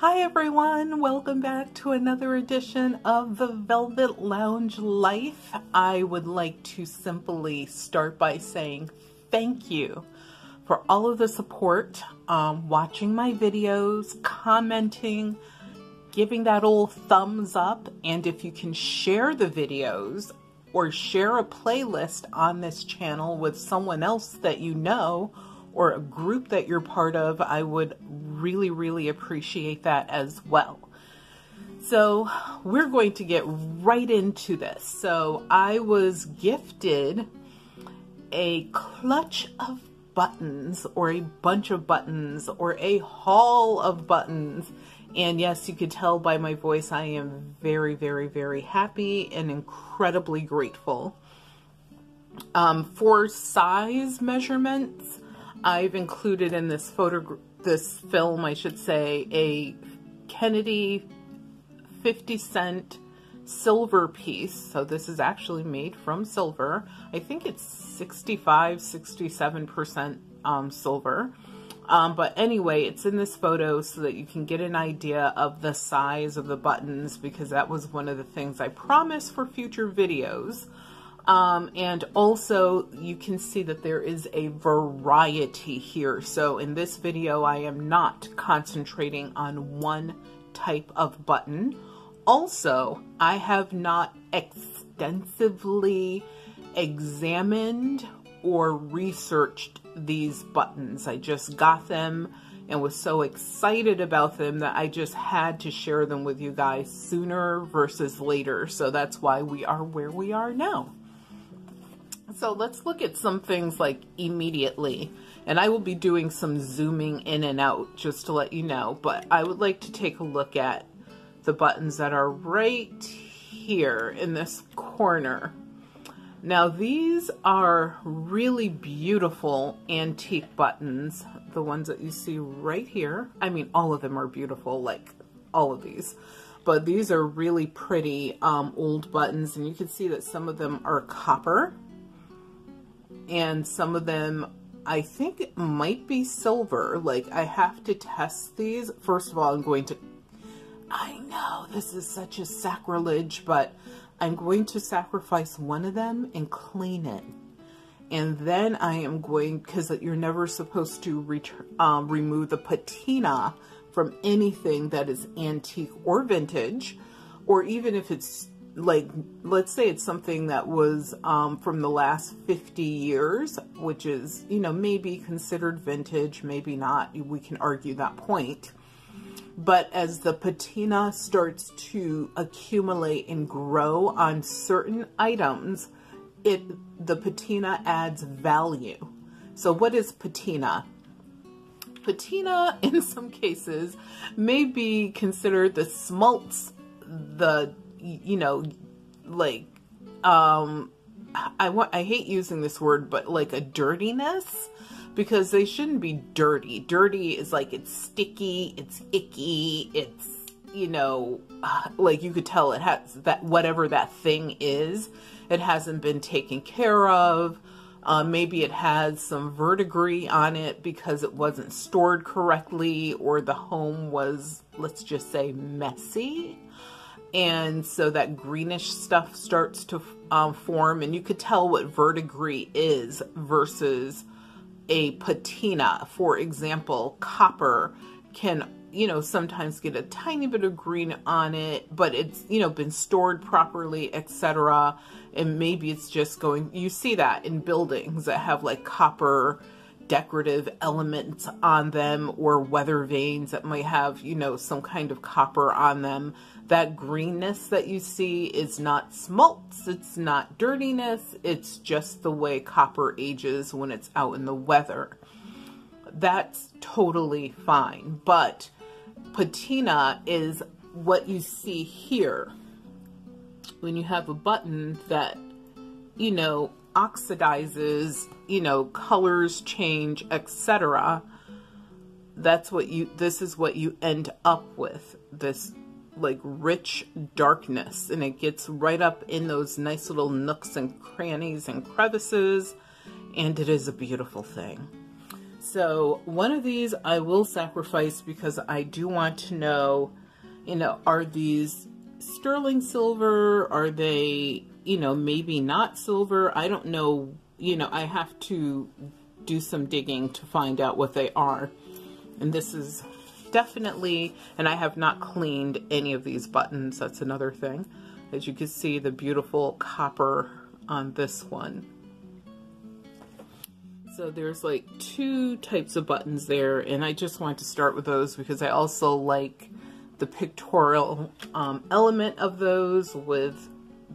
Hi everyone, welcome back to another edition of the Velvet Lounge Life. I would like to simply start by saying thank you for all of the support, um, watching my videos, commenting, giving that old thumbs up, and if you can share the videos or share a playlist on this channel with someone else that you know or a group that you're part of, I would really, really appreciate that as well. So we're going to get right into this. So I was gifted a clutch of buttons or a bunch of buttons or a haul of buttons. And yes, you could tell by my voice, I am very, very, very happy and incredibly grateful. Um, for size measurements, I've included in this photo, this film, I should say, a Kennedy 50 cent silver piece. So this is actually made from silver. I think it's 65, 67% um, silver. Um, but anyway, it's in this photo so that you can get an idea of the size of the buttons because that was one of the things I promised for future videos. Um, and also you can see that there is a variety here. So in this video, I am not concentrating on one type of button. Also, I have not extensively examined or researched these buttons. I just got them and was so excited about them that I just had to share them with you guys sooner versus later. So that's why we are where we are now. So let's look at some things like immediately. And I will be doing some zooming in and out just to let you know. But I would like to take a look at the buttons that are right here in this corner. Now these are really beautiful antique buttons. The ones that you see right here. I mean, all of them are beautiful, like all of these. But these are really pretty um, old buttons. And you can see that some of them are copper and some of them I think it might be silver. Like, I have to test these. First of all, I'm going to... I know this is such a sacrilege, but I'm going to sacrifice one of them and clean it. And then I am going, because you're never supposed to um, remove the patina from anything that is antique or vintage, or even if it's like let's say it's something that was um, from the last 50 years which is you know maybe considered vintage maybe not we can argue that point. But as the patina starts to accumulate and grow on certain items it the patina adds value. So what is patina? Patina in some cases may be considered the smolts the you know, like, um, I want, I hate using this word, but like a dirtiness because they shouldn't be dirty. Dirty is like, it's sticky, it's icky, it's, you know, like you could tell it has that, whatever that thing is, it hasn't been taken care of. Uh, maybe it has some verdigris on it because it wasn't stored correctly or the home was, let's just say, messy and so that greenish stuff starts to um, form and you could tell what verdigris is versus a patina. For example copper can you know sometimes get a tiny bit of green on it but it's you know been stored properly etc and maybe it's just going you see that in buildings that have like copper decorative elements on them or weather vanes that might have you know some kind of copper on them that greenness that you see is not smolts, it's not dirtiness, it's just the way copper ages when it's out in the weather. That's totally fine, but patina is what you see here when you have a button that, you know, oxidizes, you know, colors change, etc. That's what you, this is what you end up with, this like rich darkness and it gets right up in those nice little nooks and crannies and crevices and it is a beautiful thing. So one of these I will sacrifice because I do want to know, you know, are these sterling silver? Are they, you know, maybe not silver? I don't know. You know, I have to do some digging to find out what they are. And this is definitely, and I have not cleaned any of these buttons. That's another thing. As you can see, the beautiful copper on this one. So there's like two types of buttons there, and I just want to start with those because I also like the pictorial um, element of those with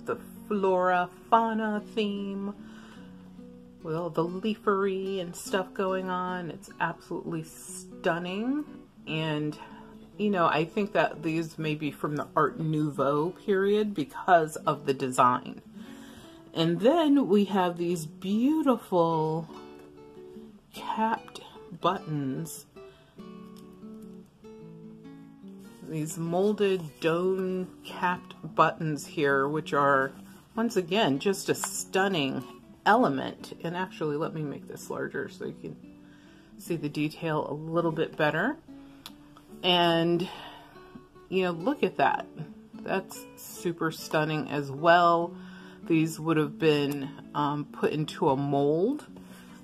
the flora, fauna theme, with all the leafery and stuff going on. It's absolutely stunning. And, you know, I think that these may be from the Art Nouveau period because of the design. And then we have these beautiful capped buttons. These molded dome capped buttons here, which are, once again, just a stunning element. And actually, let me make this larger so you can see the detail a little bit better. And, you know, look at that. That's super stunning as well. These would have been um, put into a mold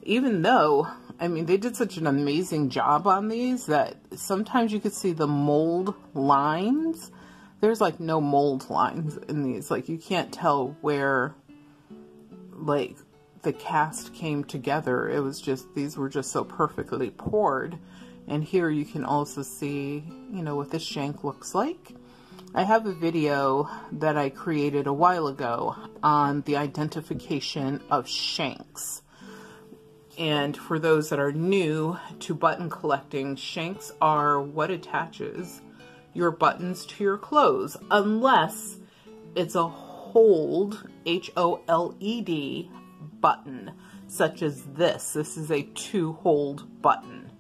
even though, I mean, they did such an amazing job on these that sometimes you could see the mold lines. There's like no mold lines in these. Like you can't tell where like the cast came together. It was just, these were just so perfectly poured. And here you can also see, you know, what the shank looks like. I have a video that I created a while ago on the identification of shanks. And for those that are new to button collecting, shanks are what attaches your buttons to your clothes, unless it's a hold, H-O-L-E-D button, such as this. This is a two-hold button.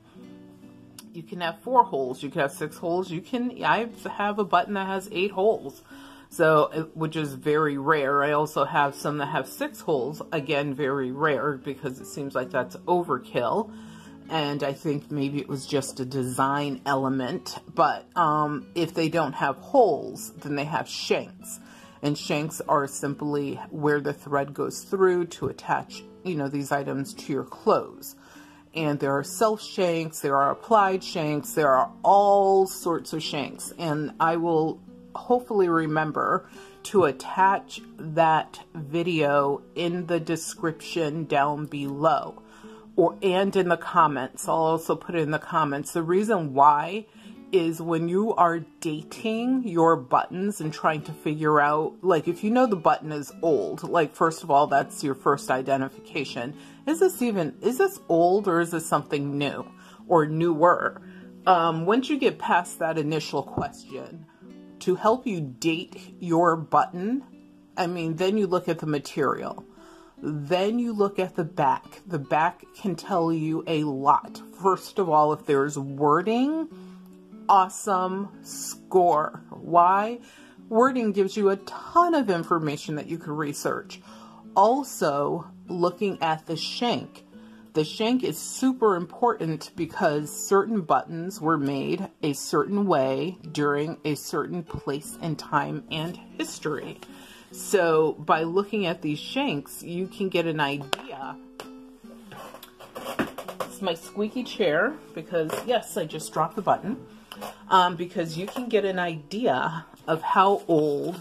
You can have four holes, you can have six holes, you can, I have a button that has eight holes so which is very rare. I also have some that have six holes, again, very rare because it seems like that's overkill. And I think maybe it was just a design element, but um, if they don't have holes, then they have shanks. And shanks are simply where the thread goes through to attach, you know, these items to your clothes and there are self shanks, there are applied shanks, there are all sorts of shanks. And I will hopefully remember to attach that video in the description down below or and in the comments. I'll also put it in the comments. The reason why is when you are dating your buttons and trying to figure out, like if you know the button is old, like first of all, that's your first identification. Is this even, is this old or is this something new or newer? Um, once you get past that initial question, to help you date your button, I mean, then you look at the material. Then you look at the back. The back can tell you a lot. First of all, if there's wording, awesome score. Why? Wording gives you a ton of information that you can research. Also, looking at the shank. The shank is super important because certain buttons were made a certain way during a certain place and time and history. So by looking at these shanks, you can get an idea. It's my squeaky chair because, yes, I just dropped the button. Um, because you can get an idea of how old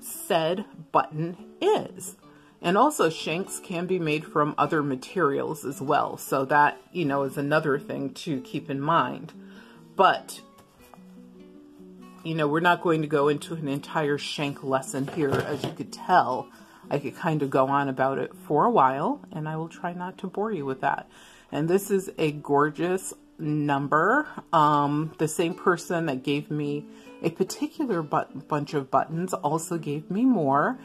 said button is. And also shanks can be made from other materials as well. So that, you know, is another thing to keep in mind. But, you know, we're not going to go into an entire shank lesson here. As you could tell, I could kind of go on about it for a while, and I will try not to bore you with that. And this is a gorgeous number. Um, the same person that gave me a particular bunch of buttons also gave me more.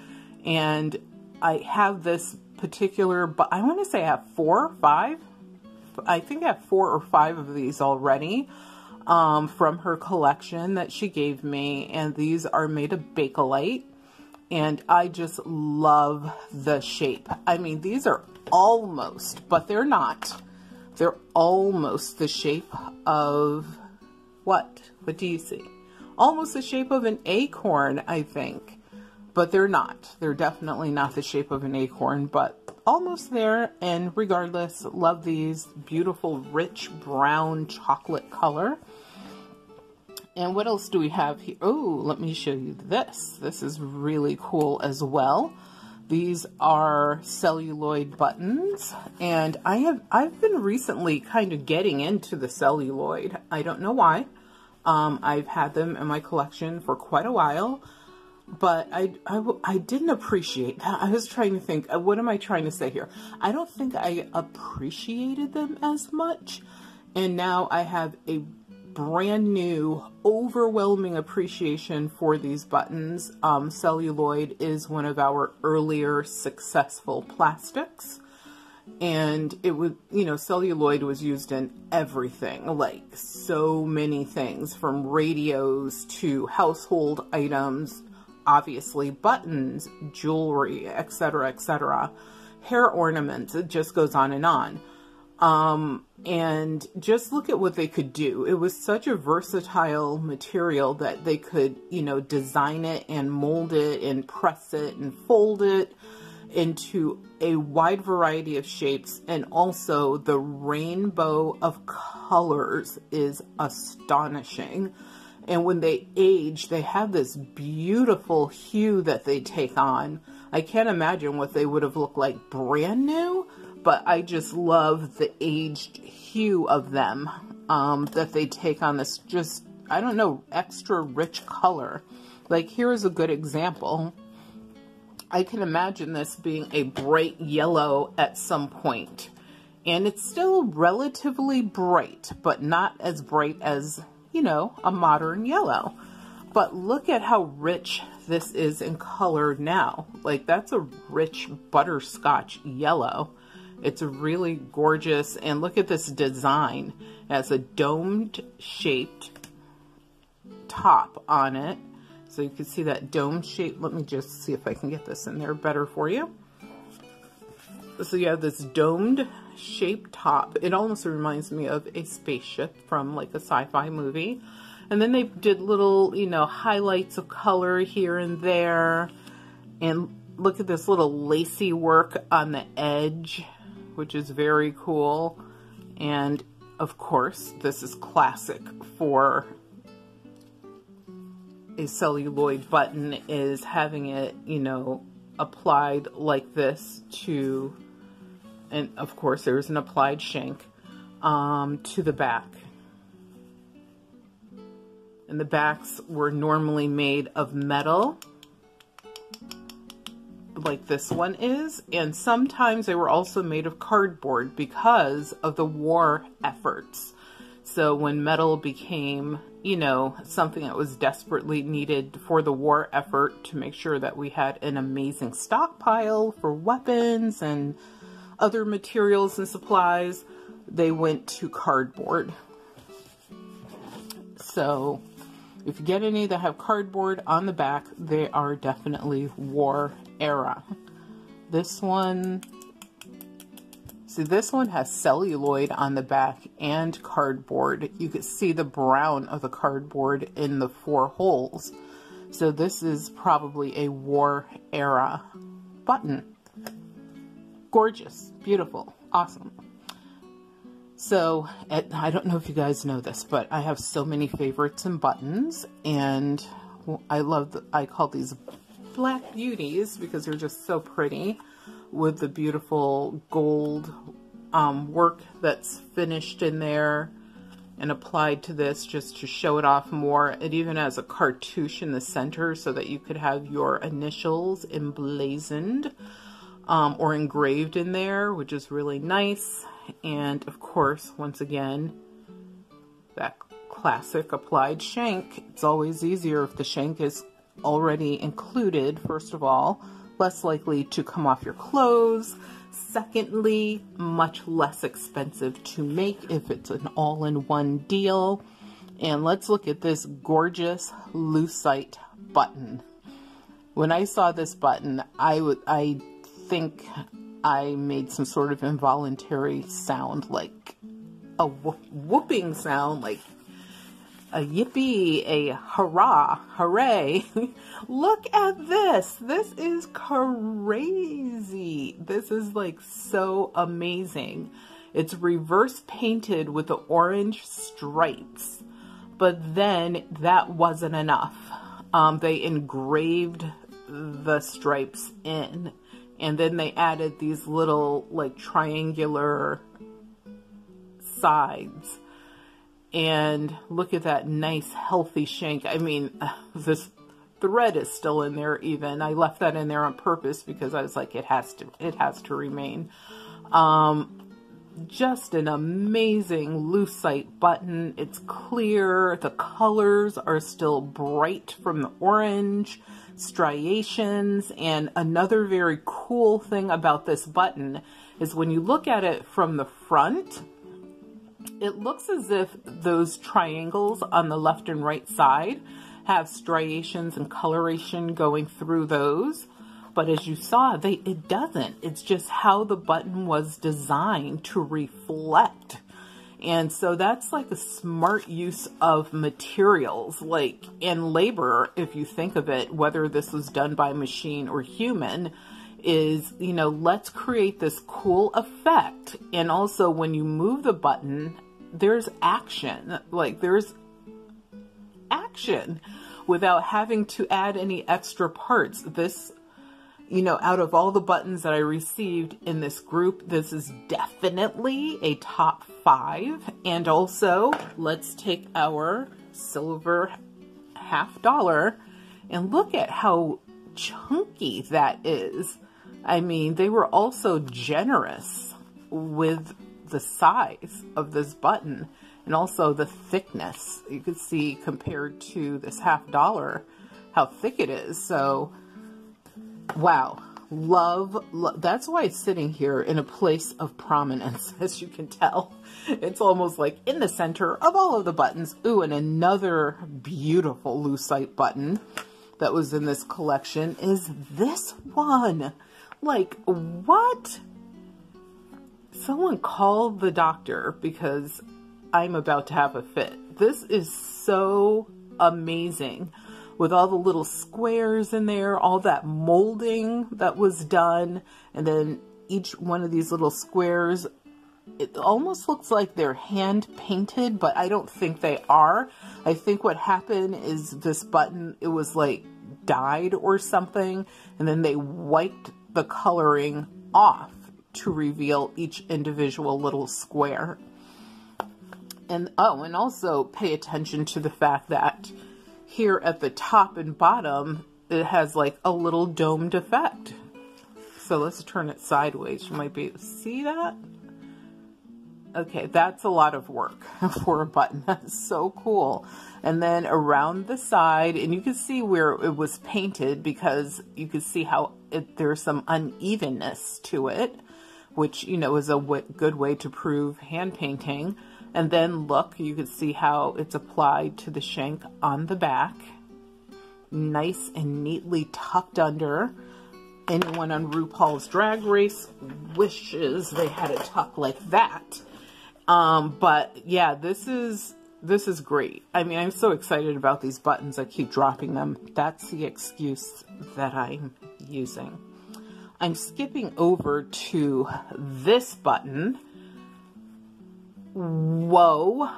And I have this particular, but I want to say I have four or five. I think I have four or five of these already um, from her collection that she gave me. And these are made of Bakelite. And I just love the shape. I mean, these are almost, but they're not. They're almost the shape of what? What do you see? Almost the shape of an acorn, I think. But they're not. They're definitely not the shape of an acorn, but almost there. And regardless, love these beautiful, rich brown chocolate color. And what else do we have here? Oh, let me show you this. This is really cool as well. These are celluloid buttons, and I have I've been recently kind of getting into the celluloid. I don't know why. Um, I've had them in my collection for quite a while, but I, I, I didn't appreciate that. I was trying to think, uh, what am I trying to say here? I don't think I appreciated them as much, and now I have a brand new, overwhelming appreciation for these buttons. Um, celluloid is one of our earlier successful plastics. And it was, you know, celluloid was used in everything, like so many things from radios to household items, obviously buttons, jewelry, etc., etc., hair ornaments. It just goes on and on. Um, and just look at what they could do. It was such a versatile material that they could, you know, design it and mold it and press it and fold it into a wide variety of shapes. And also the rainbow of colors is astonishing. And when they age, they have this beautiful hue that they take on. I can't imagine what they would have looked like brand new, but I just love the aged hue of them um, that they take on this just, I don't know, extra rich color. Like here is a good example. I can imagine this being a bright yellow at some point. And it's still relatively bright, but not as bright as, you know, a modern yellow. But look at how rich this is in color now. Like that's a rich butterscotch yellow. It's really gorgeous. And look at this design. It has a domed shaped top on it. So you can see that dome shape. Let me just see if I can get this in there better for you. So you have this domed shaped top. It almost reminds me of a spaceship from like a sci-fi movie. And then they did little, you know, highlights of color here and there. And look at this little lacy work on the edge which is very cool. And of course, this is classic for a celluloid button is having it, you know, applied like this to, and of course there's an applied shank, um, to the back. And the backs were normally made of metal like this one is, and sometimes they were also made of cardboard because of the war efforts. So when metal became, you know, something that was desperately needed for the war effort to make sure that we had an amazing stockpile for weapons and other materials and supplies, they went to cardboard. So if you get any that have cardboard on the back, they are definitely war era. This one, see this one has celluloid on the back and cardboard. You can see the brown of the cardboard in the four holes. So this is probably a war era button. Gorgeous, beautiful, awesome. So, I don't know if you guys know this, but I have so many favorites and buttons, and I love, the, I call these black beauties because they're just so pretty with the beautiful gold um, work that's finished in there and applied to this just to show it off more. It even has a cartouche in the center so that you could have your initials emblazoned um, or engraved in there, which is really nice. And of course, once again, that classic applied shank. It's always easier if the shank is already included, first of all, less likely to come off your clothes. Secondly, much less expensive to make if it's an all-in-one deal. And let's look at this gorgeous lucite button. When I saw this button, I would I think I made some sort of involuntary sound like a whooping sound, like a yippee, a hurrah, hooray. Look at this. This is crazy. This is like so amazing. It's reverse painted with the orange stripes. But then that wasn't enough. Um, they engraved the stripes in. And then they added these little like triangular sides and look at that nice healthy shank. I mean, this thread is still in there even. I left that in there on purpose because I was like, it has to, it has to remain. Um, just an amazing lucite button. It's clear. The colors are still bright from the orange striations. And another very cool thing about this button is when you look at it from the front, it looks as if those triangles on the left and right side have striations and coloration going through those. But as you saw, they it doesn't. It's just how the button was designed to reflect. And so that's like a smart use of materials, like in labor, if you think of it, whether this was done by machine or human, is, you know, let's create this cool effect. And also when you move the button, there's action. Like there's action without having to add any extra parts. This, you know, out of all the buttons that I received in this group, this is definitely a top five. And also, let's take our silver half dollar and look at how chunky that is. I mean, they were also generous with the size of this button and also the thickness. You can see compared to this half dollar how thick it is. So, wow. Love, that's why it's sitting here in a place of prominence, as you can tell. It's almost like in the center of all of the buttons. Ooh, and another beautiful lucite button that was in this collection is this one. Like, what? Someone called the doctor because I'm about to have a fit. This is so amazing with all the little squares in there, all that molding that was done, and then each one of these little squares, it almost looks like they're hand painted, but I don't think they are. I think what happened is this button, it was like dyed or something, and then they wiped the coloring off to reveal each individual little square. And oh, and also pay attention to the fact that here at the top and bottom, it has like a little domed effect. So let's turn it sideways. You might be see that. Okay, that's a lot of work for a button. That's so cool. And then around the side, and you can see where it was painted because you can see how it, there's some unevenness to it which, you know, is a good way to prove hand painting. And then look, you can see how it's applied to the shank on the back. Nice and neatly tucked under. Anyone on RuPaul's Drag Race wishes they had a tuck like that. Um, but yeah, this is this is great. I mean, I'm so excited about these buttons. I keep dropping them. That's the excuse that I'm using. I'm skipping over to this button. Whoa,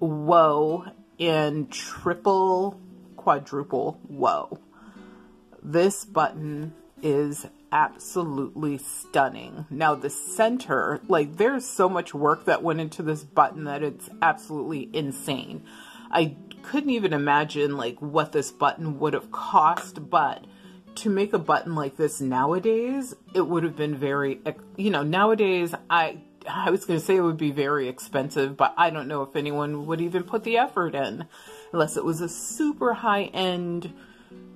whoa, and triple, quadruple whoa. This button is absolutely stunning. Now the center, like there's so much work that went into this button that it's absolutely insane. I couldn't even imagine like what this button would have cost, but to make a button like this nowadays, it would have been very, you know, nowadays I I was going to say it would be very expensive, but I don't know if anyone would even put the effort in unless it was a super high-end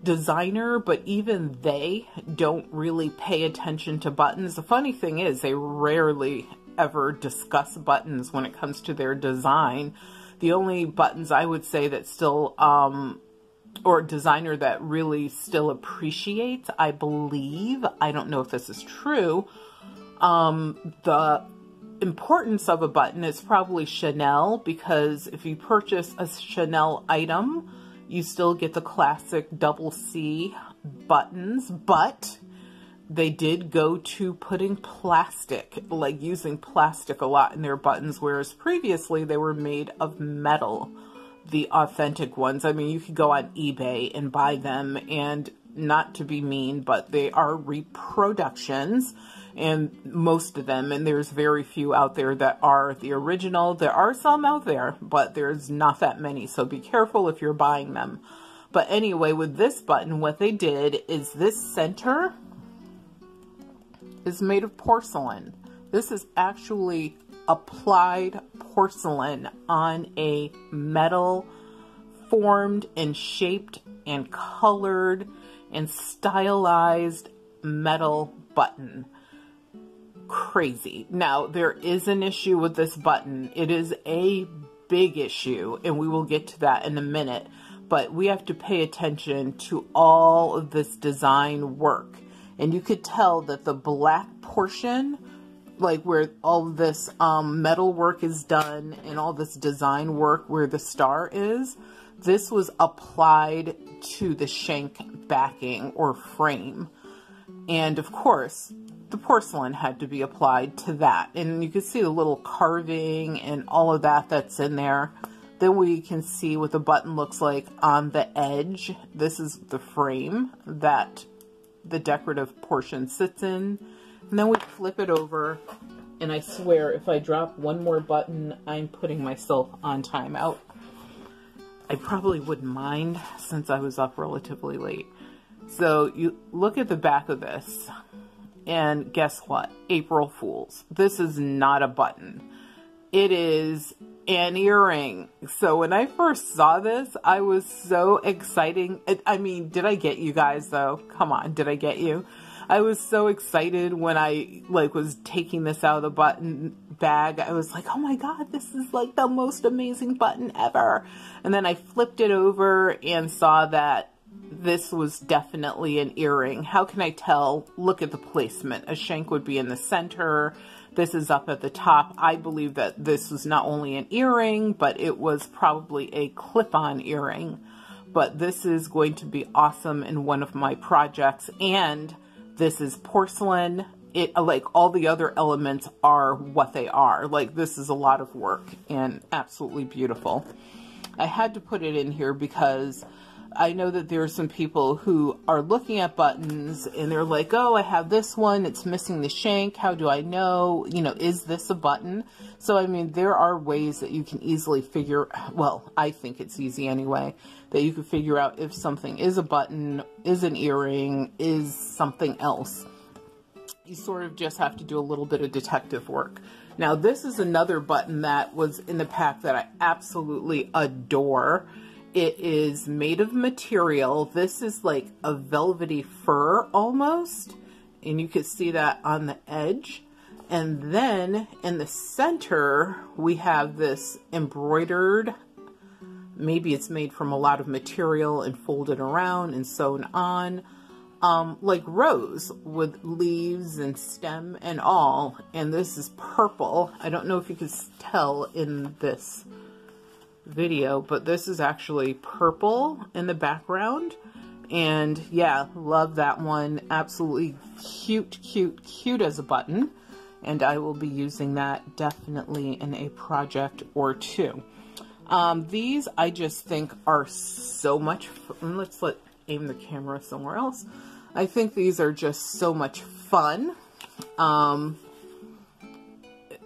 designer, but even they don't really pay attention to buttons. The funny thing is they rarely ever discuss buttons when it comes to their design. The only buttons I would say that still um, or designer that really still appreciates, I believe, I don't know if this is true, um, the importance of a button is probably Chanel because if you purchase a Chanel item, you still get the classic double C buttons, but they did go to putting plastic, like using plastic a lot in their buttons, whereas previously they were made of metal, the authentic ones. I mean, you could go on eBay and buy them, and not to be mean, but they are reproductions and most of them, and there's very few out there that are the original. There are some out there, but there's not that many, so be careful if you're buying them. But anyway, with this button, what they did is this center is made of porcelain. This is actually applied porcelain on a metal formed and shaped and colored and stylized metal button crazy. Now, there is an issue with this button. It is a big issue, and we will get to that in a minute. But we have to pay attention to all of this design work. And you could tell that the black portion, like where all this um, metal work is done and all this design work where the star is, this was applied to the shank backing or frame. And of course, the porcelain had to be applied to that. And you can see the little carving and all of that that's in there. Then we can see what the button looks like on the edge. This is the frame that the decorative portion sits in. And then we flip it over. And I swear, if I drop one more button, I'm putting myself on timeout. I probably wouldn't mind since I was up relatively late. So you look at the back of this. And guess what? April Fools. This is not a button. It is an earring. So when I first saw this, I was so exciting. I mean, did I get you guys though? Come on, did I get you? I was so excited when I like was taking this out of the button bag. I was like, oh my God, this is like the most amazing button ever. And then I flipped it over and saw that this was definitely an earring. How can I tell? Look at the placement. A shank would be in the center. This is up at the top. I believe that this was not only an earring, but it was probably a clip-on earring. But this is going to be awesome in one of my projects. And this is porcelain. It like all the other elements are what they are. Like this is a lot of work and absolutely beautiful. I had to put it in here because I know that there are some people who are looking at buttons and they're like, oh, I have this one, it's missing the shank. How do I know? You know, is this a button? So, I mean, there are ways that you can easily figure, well, I think it's easy anyway, that you can figure out if something is a button, is an earring, is something else. You sort of just have to do a little bit of detective work. Now, this is another button that was in the pack that I absolutely adore. It is made of material. This is like a velvety fur almost. And you can see that on the edge. And then in the center, we have this embroidered, maybe it's made from a lot of material and folded around and sewn on, um, like rose with leaves and stem and all. And this is purple. I don't know if you can tell in this video, but this is actually purple in the background. And yeah, love that one. Absolutely cute, cute, cute as a button. And I will be using that definitely in a project or two. Um, these I just think are so much fun. Let's let aim the camera somewhere else. I think these are just so much fun. Um,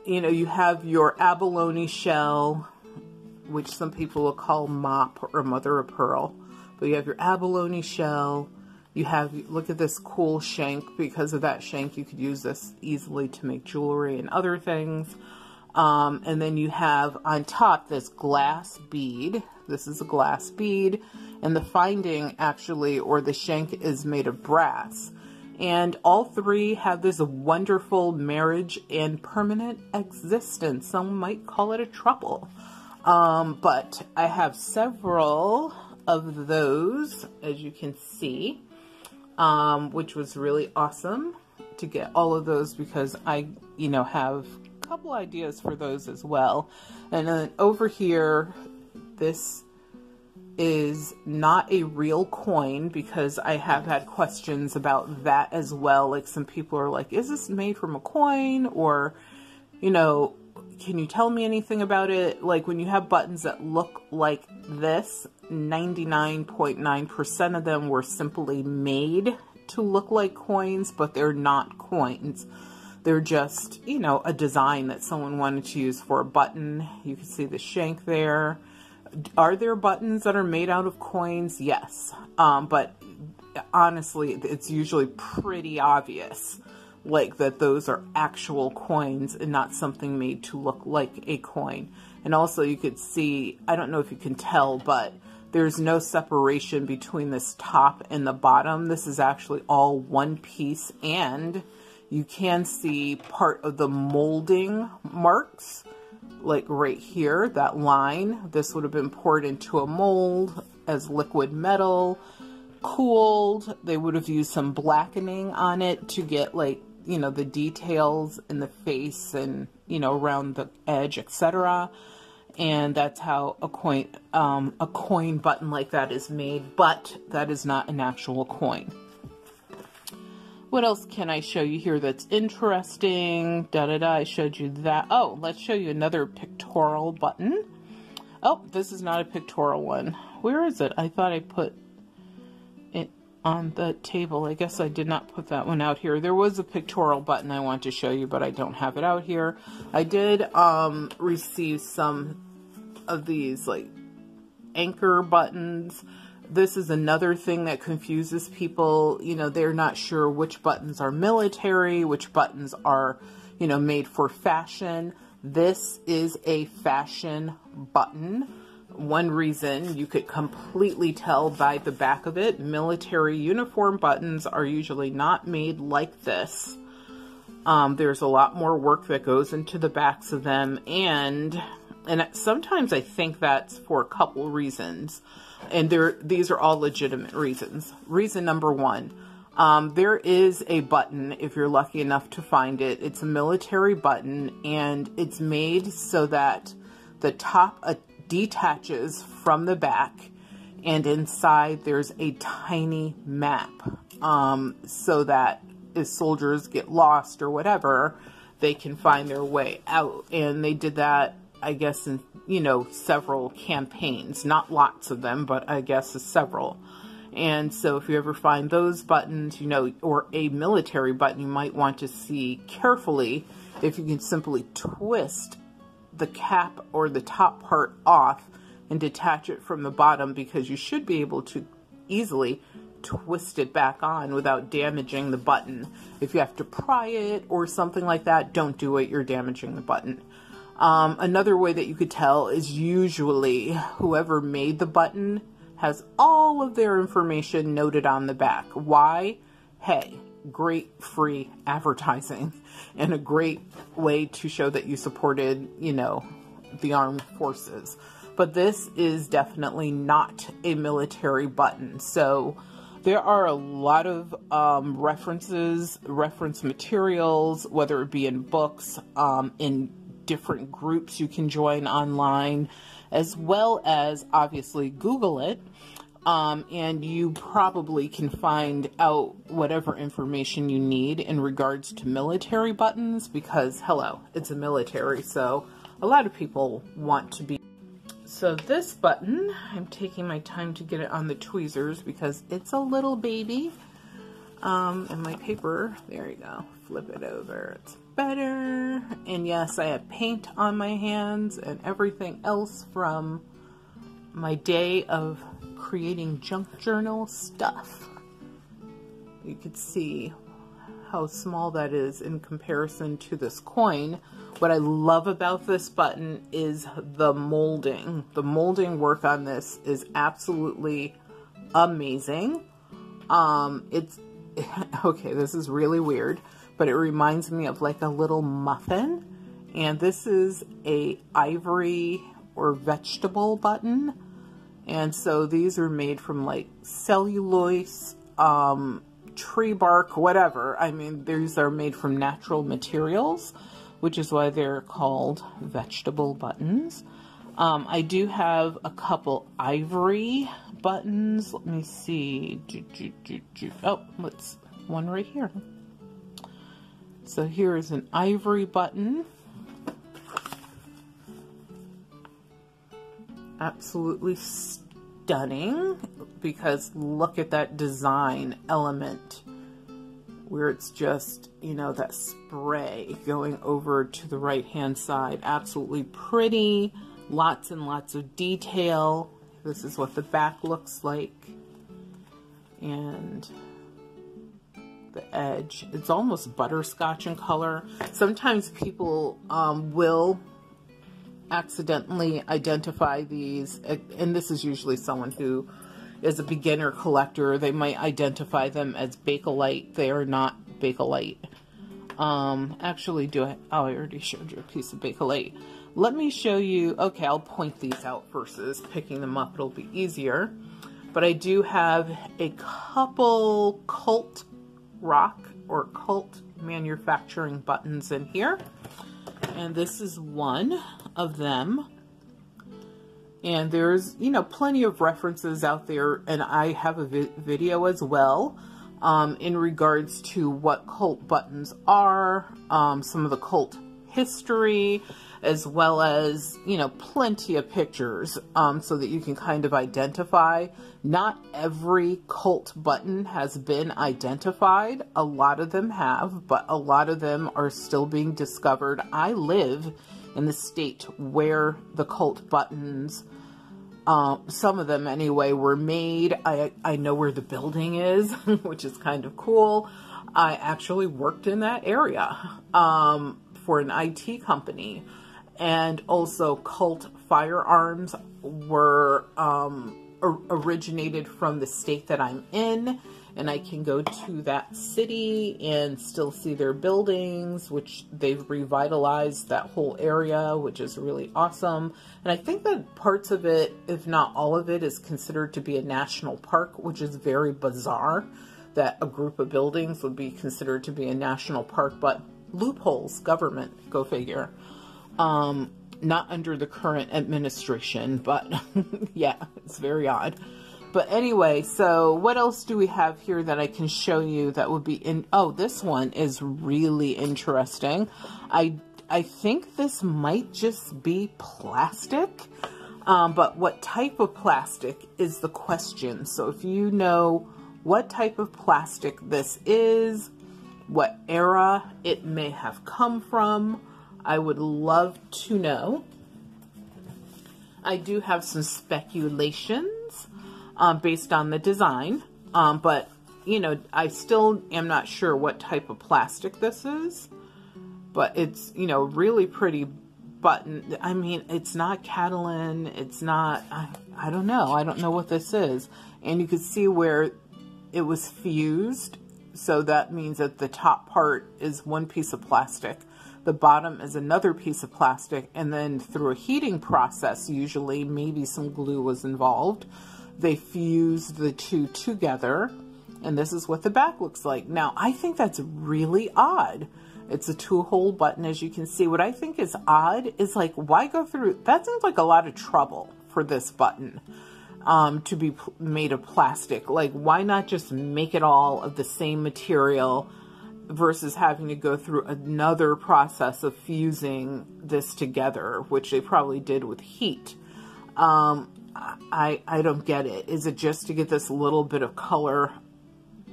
you know, you have your abalone shell, which some people will call mop or mother of pearl. But you have your abalone shell. You have, look at this cool shank. Because of that shank, you could use this easily to make jewelry and other things. Um, and then you have on top this glass bead. This is a glass bead. And the finding actually, or the shank is made of brass. And all three have this wonderful marriage and permanent existence. Some might call it a throuple. Um, but I have several of those, as you can see, um, which was really awesome to get all of those because I, you know, have a couple ideas for those as well. And then over here, this is not a real coin because I have had questions about that as well. Like some people are like, is this made from a coin? Or, you know, can you tell me anything about it? Like when you have buttons that look like this, 99.9% of them were simply made to look like coins, but they're not coins. They're just, you know, a design that someone wanted to use for a button. You can see the shank there. Are there buttons that are made out of coins? Yes. Um, but honestly, it's usually pretty obvious like that those are actual coins and not something made to look like a coin. And also you could see, I don't know if you can tell, but there's no separation between this top and the bottom. This is actually all one piece and you can see part of the molding marks like right here, that line. This would have been poured into a mold as liquid metal, cooled. They would have used some blackening on it to get like, you know, the details in the face and, you know, around the edge, etc. And that's how a coin, um, a coin button like that is made, but that is not an actual coin. What else can I show you here that's interesting? Da da da, I showed you that. Oh, let's show you another pictorial button. Oh, this is not a pictorial one. Where is it? I thought I put on the table. I guess I did not put that one out here. There was a pictorial button I want to show you, but I don't have it out here. I did um, receive some of these like anchor buttons this is another thing that confuses people. You know, they're not sure which buttons are military, which buttons are, you know, made for fashion. This is a fashion button. One reason you could completely tell by the back of it, military uniform buttons are usually not made like this. Um, there's a lot more work that goes into the backs of them and and sometimes I think that's for a couple reasons and there these are all legitimate reasons. Reason number one, um, there is a button if you're lucky enough to find it. It's a military button and it's made so that the top detaches from the back and inside there's a tiny map um, so that if soldiers get lost or whatever, they can find their way out. And they did that, I guess, in you know, several campaigns, not lots of them, but I guess several. And so if you ever find those buttons, you know, or a military button, you might want to see carefully if you can simply twist the cap or the top part off and detach it from the bottom because you should be able to easily twist it back on without damaging the button. If you have to pry it or something like that, don't do it. You're damaging the button. Um, another way that you could tell is usually whoever made the button has all of their information noted on the back. Why? Hey, great free advertising and a great way to show that you supported, you know, the armed forces. But this is definitely not a military button. So there are a lot of um, references, reference materials, whether it be in books, um, in different groups you can join online, as well as obviously Google it. Um, and you probably can find out whatever information you need in regards to military buttons because, hello, it's a military, so a lot of people want to be. So this button, I'm taking my time to get it on the tweezers because it's a little baby. Um, and my paper, there you go, flip it over. It's better. And yes, I have paint on my hands and everything else from my day of creating junk journal stuff. You could see how small that is in comparison to this coin. What I love about this button is the molding. The molding work on this is absolutely amazing. Um, it's, okay, this is really weird but it reminds me of like a little muffin. And this is a ivory or vegetable button. And so these are made from like cellulose, um, tree bark, whatever. I mean, these are made from natural materials. which is why they're called vegetable buttons. Um, I do have a couple ivory buttons. Let me see. Oh, let's one right here. So here is an ivory button. Absolutely stunning because look at that design element where it's just, you know, that spray going over to the right hand side. Absolutely pretty. Lots and lots of detail. This is what the back looks like. And the edge. It's almost butterscotch in color. Sometimes people um, will accidentally identify these, and this is usually someone who is a beginner collector. They might identify them as Bakelite. They are not Bakelite. Um, actually, do I? Oh, I already showed you a piece of Bakelite. Let me show you. Okay, I'll point these out versus picking them up. It'll be easier. But I do have a couple cult rock or Colt manufacturing buttons in here. And this is one of them. And there's, you know, plenty of references out there, and I have a vi video as well um, in regards to what Colt buttons are, um, some of the Colt history, as well as, you know, plenty of pictures um, so that you can kind of identify. Not every Colt button has been identified. A lot of them have, but a lot of them are still being discovered. I live in the state where the Colt buttons, uh, some of them anyway, were made. I, I know where the building is, which is kind of cool. I actually worked in that area um, for an IT company and also Colt firearms were um, originated from the state that I'm in and I can go to that city and still see their buildings, which they've revitalized that whole area, which is really awesome. And I think that parts of it, if not all of it, is considered to be a national park, which is very bizarre that a group of buildings would be considered to be a national park, but loopholes, government, go figure. Um, not under the current administration, but yeah, it's very odd. But anyway, so what else do we have here that I can show you that would be in? Oh, this one is really interesting. I I think this might just be plastic, um, but what type of plastic is the question. So if you know what type of plastic this is, what era it may have come from, I would love to know. I do have some speculations um, based on the design, um, but you know, I still am not sure what type of plastic this is, but it's, you know, really pretty button. I mean, it's not Catalin. It's not, I, I don't know. I don't know what this is. And you can see where it was fused. So that means that the top part is one piece of plastic the bottom is another piece of plastic, and then through a heating process, usually, maybe some glue was involved, they fused the two together, and this is what the back looks like. Now, I think that's really odd. It's a two-hole button, as you can see. What I think is odd is, like, why go through... That seems like a lot of trouble for this button um, to be made of plastic. Like, why not just make it all of the same material versus having to go through another process of fusing this together, which they probably did with heat. Um, I, I don't get it. Is it just to get this little bit of color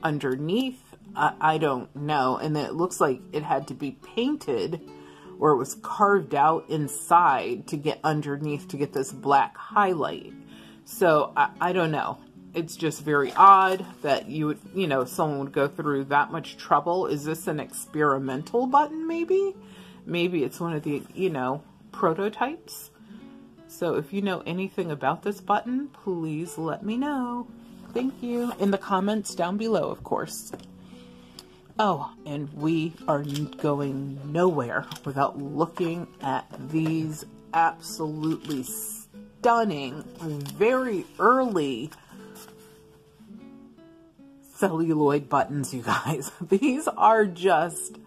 underneath? I, I don't know. And it looks like it had to be painted or it was carved out inside to get underneath to get this black highlight. So I, I don't know it's just very odd that you would, you know, someone would go through that much trouble. Is this an experimental button maybe? Maybe it's one of the, you know, prototypes. So if you know anything about this button, please let me know. Thank you. In the comments down below, of course. Oh, and we are going nowhere without looking at these absolutely stunning, very early celluloid buttons, you guys. These are just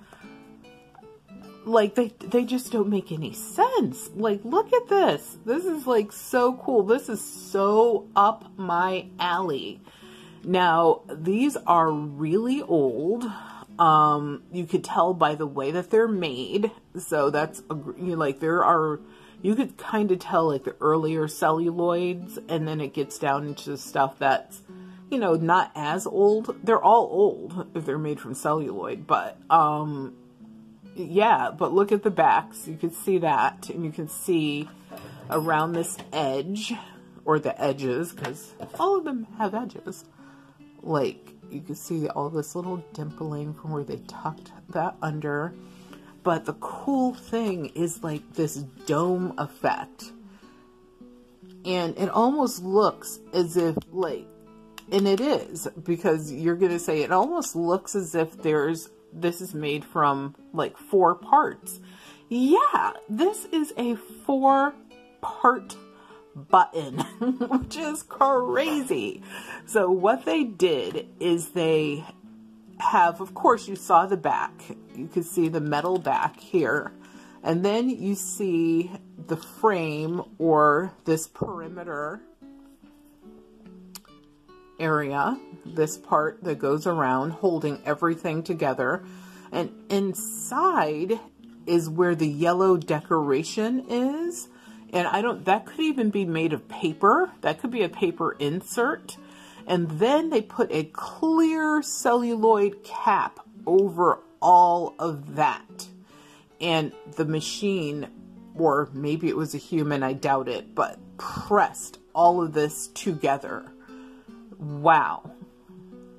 like they they just don't make any sense. Like look at this. This is like so cool. This is so up my alley. Now, these are really old. Um, you could tell by the way that they're made. So that's a, you know, like there are you could kind of tell like the earlier celluloids and then it gets down into stuff that's you know not as old they're all old if they're made from celluloid but um yeah, but look at the backs. You can see that, and you can see around this edge, or the edges, because all of them have edges. Like, you can see all this little dimpling from where they tucked that under. But the cool thing is like this dome effect. And it almost looks as if like, and it is, because you're going to say it almost looks as if there's this is made from like four parts. Yeah, this is a four part button, which is crazy. So what they did is they have, of course, you saw the back. You can see the metal back here. And then you see the frame or this perimeter area, this part that goes around holding everything together. And inside is where the yellow decoration is. And I don't, that could even be made of paper. That could be a paper insert. And then they put a clear celluloid cap over all of that. And the machine, or maybe it was a human, I doubt it, but pressed all of this together wow,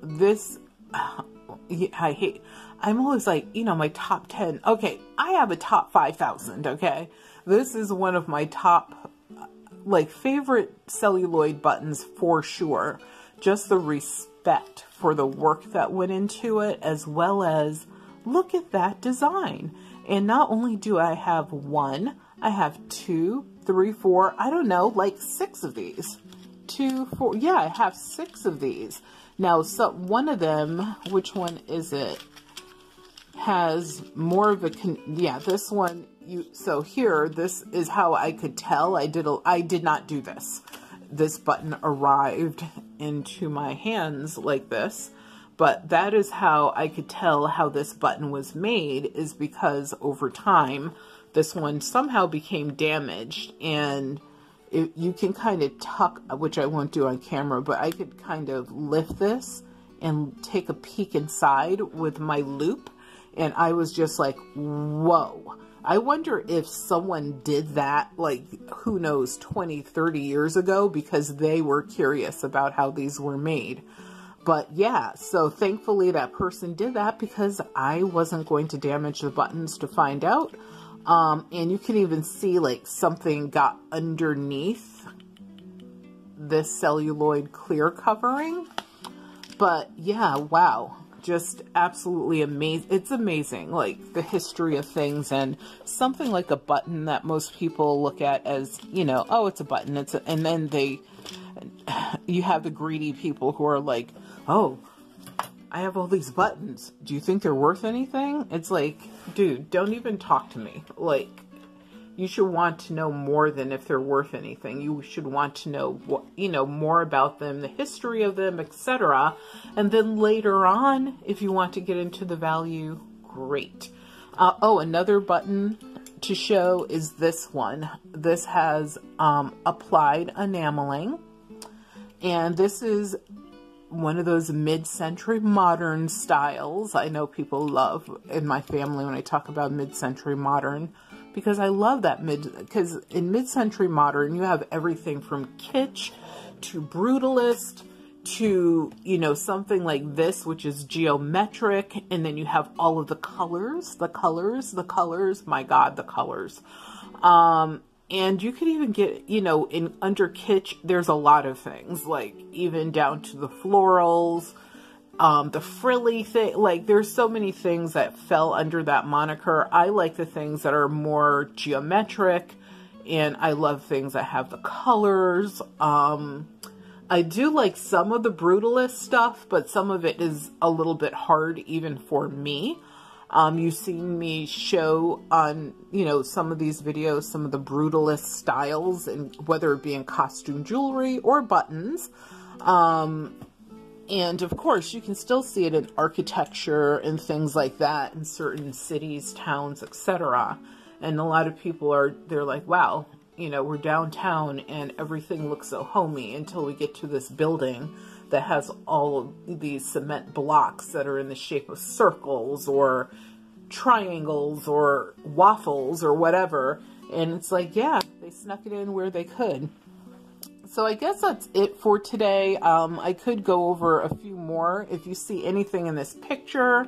this, I hate, I'm always like, you know, my top 10. Okay, I have a top 5,000, okay? This is one of my top, uh, like, favorite celluloid buttons for sure. Just the respect for the work that went into it, as well as look at that design. And not only do I have one, I have two, three, four, I don't know, like six of these two, four. Yeah, I have six of these. Now, so one of them, which one is it? Has more of a, yeah, this one, you, so here, this is how I could tell. I did, a, I did not do this. This button arrived into my hands like this. But that is how I could tell how this button was made is because over time, this one somehow became damaged and it, you can kind of tuck, which I won't do on camera, but I could kind of lift this and take a peek inside with my loupe. And I was just like, whoa. I wonder if someone did that, like, who knows, 20, 30 years ago because they were curious about how these were made. But yeah, so thankfully that person did that because I wasn't going to damage the buttons to find out. Um, and you can even see like something got underneath this celluloid clear covering. But yeah, wow. Just absolutely amazing. It's amazing, like the history of things and something like a button that most people look at as, you know, oh, it's a button. It's a, and then they, you have the greedy people who are like, oh, I have all these buttons. Do you think they're worth anything? It's like, dude, don't even talk to me. Like, you should want to know more than if they're worth anything. You should want to know what, you know, more about them, the history of them, etc. And then later on, if you want to get into the value, great. Uh, oh, another button to show is this one. This has um, applied enameling. And this is one of those mid-century modern styles. I know people love in my family when I talk about mid-century modern because I love that mid because in mid-century modern you have everything from kitsch to brutalist to you know something like this which is geometric and then you have all of the colors the colors the colors my god the colors. Um and you could even get, you know, in under kitsch, there's a lot of things, like even down to the florals, um, the frilly thing. Like there's so many things that fell under that moniker. I like the things that are more geometric, and I love things that have the colors. Um, I do like some of the brutalist stuff, but some of it is a little bit hard even for me. Um, you've seen me show on, you know, some of these videos, some of the brutalist styles, and whether it be in costume jewelry or buttons. Um, and of course, you can still see it in architecture and things like that in certain cities, towns, etc. And a lot of people are, they're like, wow, you know, we're downtown and everything looks so homey until we get to this building that has all of these cement blocks that are in the shape of circles or triangles or waffles or whatever. And it's like, yeah, they snuck it in where they could. So I guess that's it for today. Um, I could go over a few more. If you see anything in this picture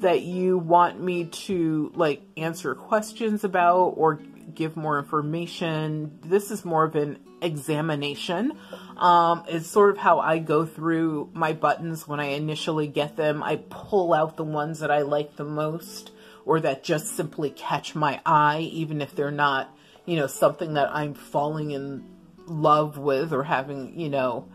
that you want me to like answer questions about or give more information, this is more of an examination. Um, it's sort of how I go through my buttons when I initially get them. I pull out the ones that I like the most or that just simply catch my eye, even if they're not, you know, something that I'm falling in love with or having, you know,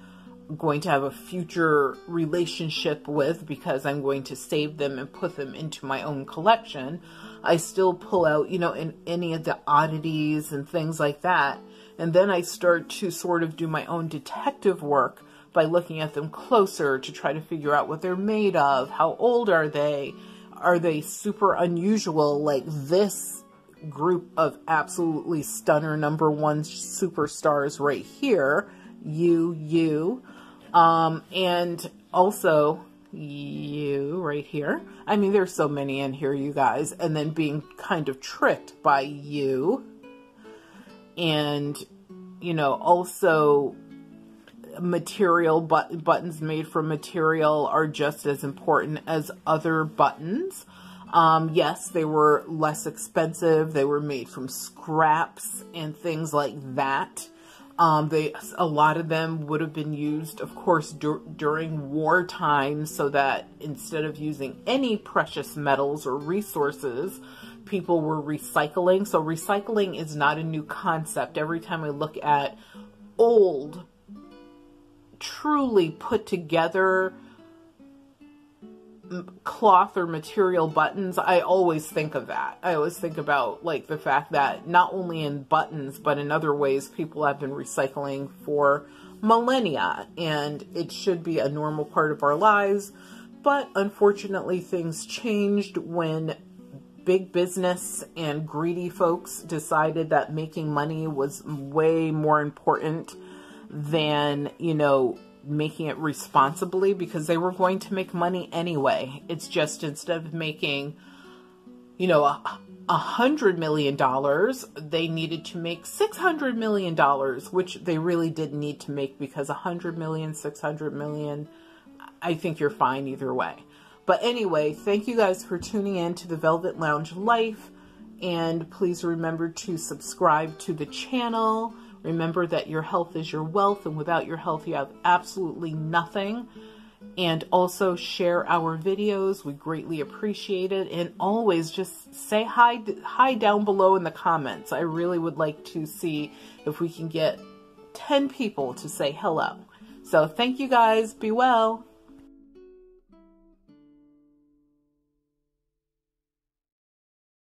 going to have a future relationship with because I'm going to save them and put them into my own collection. I still pull out, you know, in any of the oddities and things like that. And then I start to sort of do my own detective work by looking at them closer to try to figure out what they're made of. How old are they? Are they super unusual like this group of absolutely stunner number one superstars right here. You, you. Um, and also you right here. I mean, there's so many in here, you guys. And then being kind of tricked by you. And, you know, also material but buttons made from material are just as important as other buttons. Um, yes, they were less expensive. They were made from scraps and things like that. Um, they, a lot of them would have been used, of course, dur during wartime so that instead of using any precious metals or resources, people were recycling. So recycling is not a new concept. Every time we look at old, truly put together cloth or material buttons, I always think of that. I always think about like the fact that not only in buttons, but in other ways, people have been recycling for millennia and it should be a normal part of our lives. But unfortunately, things changed when big business and greedy folks decided that making money was way more important than, you know, making it responsibly because they were going to make money anyway. It's just instead of making, you know, a, a hundred million dollars, they needed to make six hundred million dollars, which they really didn't need to make because a hundred million, six hundred million, I think you're fine either way. But anyway, thank you guys for tuning in to the Velvet Lounge Life. And please remember to subscribe to the channel Remember that your health is your wealth, and without your health, you have absolutely nothing. And also share our videos. We greatly appreciate it. And always just say hi, hi down below in the comments. I really would like to see if we can get 10 people to say hello. So thank you guys. Be well.